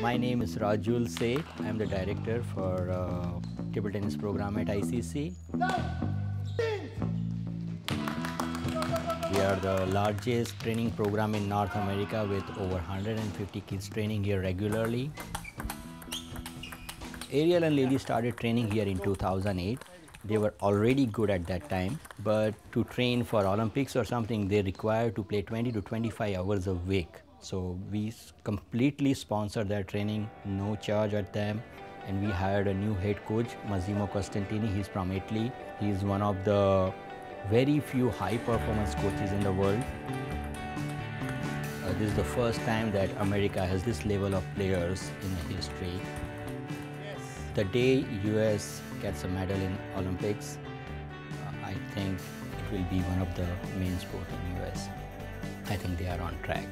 My name is Rajul Sheth. I am the director for uh, table tennis program at ICC. We are the largest training program in North America with over 150 kids training here regularly. Ariel and Lily started training here in 2008. They were already good at that time, but to train for Olympics or something, they require to play 20 to 25 hours a week. So we completely sponsor their training, no charge at them. And we hired a new head coach, Massimo Costantini. He's from Italy. He's one of the very few high performance coaches in the world. Uh, this is the first time that America has this level of players in history. The day US gets a medal in Olympics, uh, I think it will be one of the main sport in US. I think they are on track.